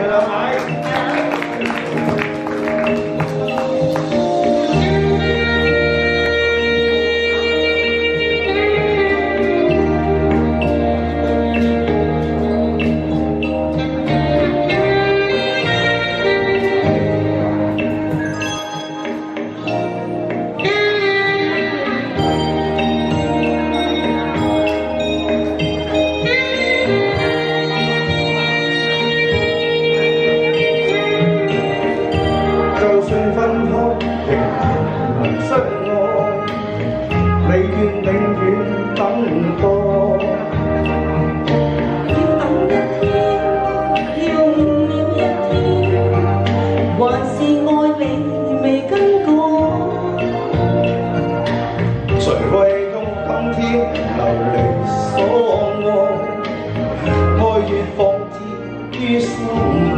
Amen. 情能相愛，你願永遠等待。誰為痛今天流離所愛，愛願放置於心內。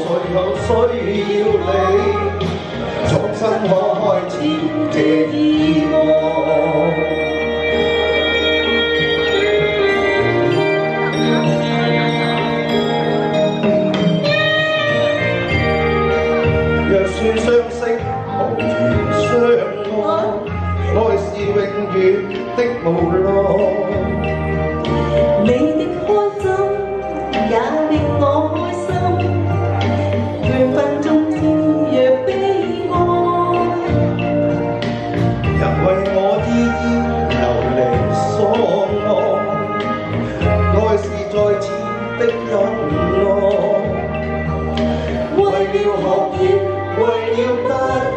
谁又需要你？重新可开始的爱。若算相识，无缘相爱，爱是永远的无奈。路。為了學業，為了不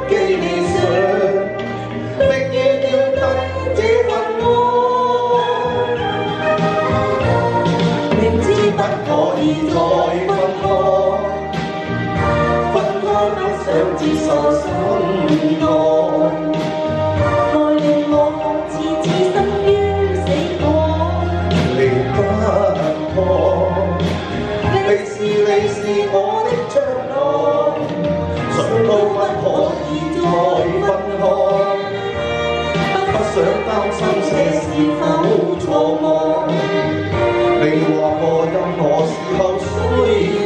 羈理想，永遠要得這份愛。明知不可以再。是我的将来谁都不可以再分开？不想担心这是否错爱你话过任何时候需要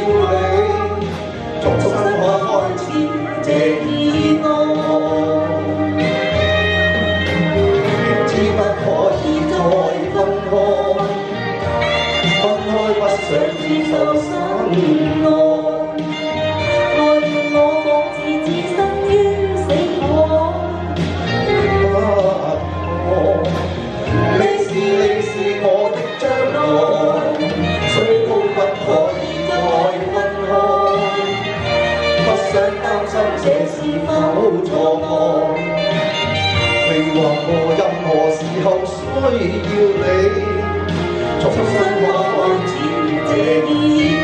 想接受想恋爱爱我仿似置身于死海不可你喻你是我的将来最高不可以再分开不想担心这是否错过未惑过任何时候需要你重新去爱 You.